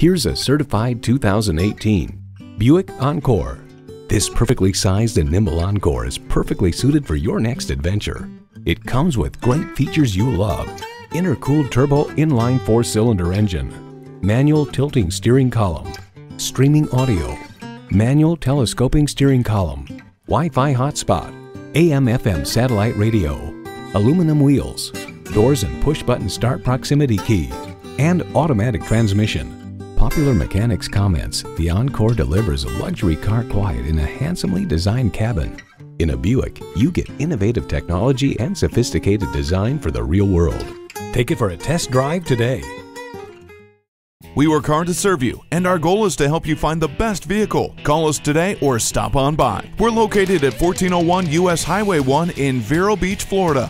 Here's a certified 2018 Buick Encore. This perfectly sized and nimble Encore is perfectly suited for your next adventure. It comes with great features you love. Intercooled turbo inline four-cylinder engine, manual tilting steering column, streaming audio, manual telescoping steering column, Wi-Fi hotspot, AM-FM satellite radio, aluminum wheels, doors and push-button start proximity key, and automatic transmission. Popular Mechanics comments, the Encore delivers a luxury car quiet in a handsomely designed cabin. In a Buick, you get innovative technology and sophisticated design for the real world. Take it for a test drive today. We work hard to serve you, and our goal is to help you find the best vehicle. Call us today or stop on by. We're located at 1401 US Highway 1 in Vero Beach, Florida.